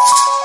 you.